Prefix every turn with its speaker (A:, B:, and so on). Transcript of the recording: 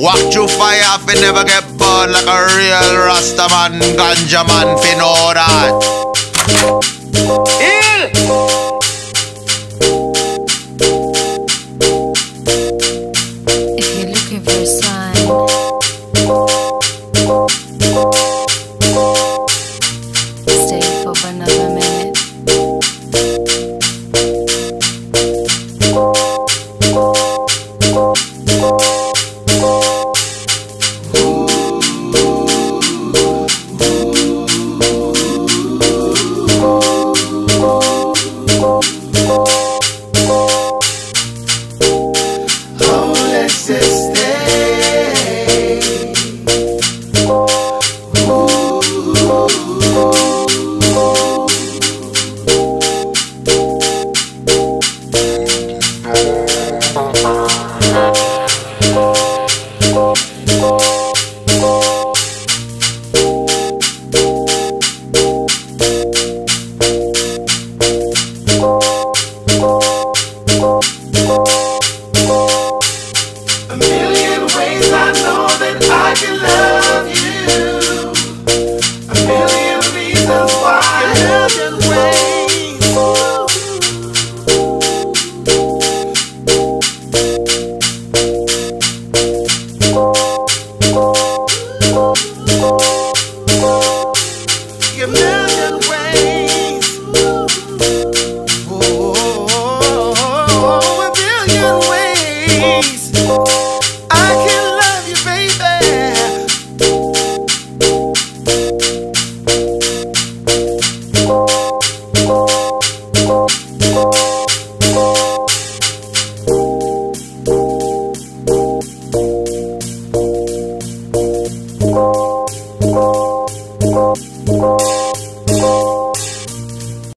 A: Walk through fire fi never get burned like a real Rasta man, ganja man fi know that. Ill.
B: If you're looking for a sign, ways I know that
C: I can love you. A million reasons why, a million ways. You know